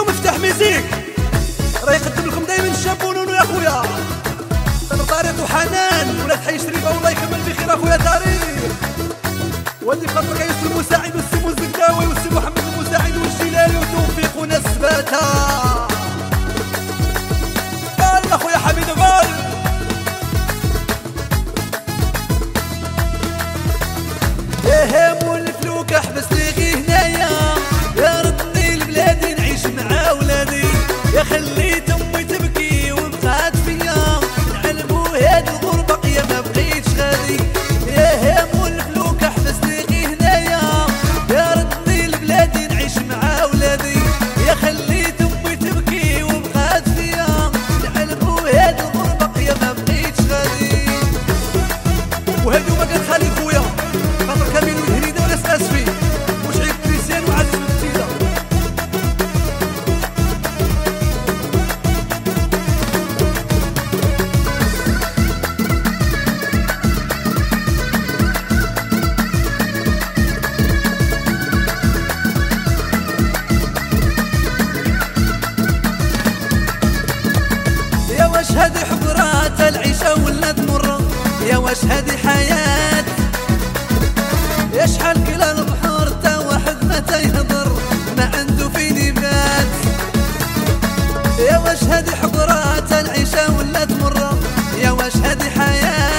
سميتو مفتاح ميزيك. راه يقدم لكم دايما الشاب ونونو يا خويا. طارق وحنان ولاد حي شريفة والله يكمل بخير أخويا طارق. واللي خاطرك خليت أمي تبكي وبقات فيا نعلمو هاد الغربة يا ما بقيتش غادي يا مولف لوكا حبس لي هنايا يا ردني لبلادي نعيش مع ولادي يا خليت أمي تبكي وبقات فيا نعلمو هاد الغربة يا ما بقيتش غادي وهادو ما كان يا واش هادي حضرات العيشة ولات مرة يا واش هادي حياة. يا شحال كلا البحر؟ تا واحد متى يهضر ما عنده فين يبات يا واش هادي حضرات العيشة ولات مرة يا واش هادي حياة.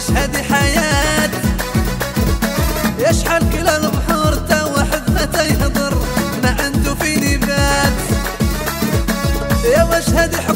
مشهد حياة. يشحن كل بحورته وحدمته يهضر ما عنده في نبات. يا مشهد حياة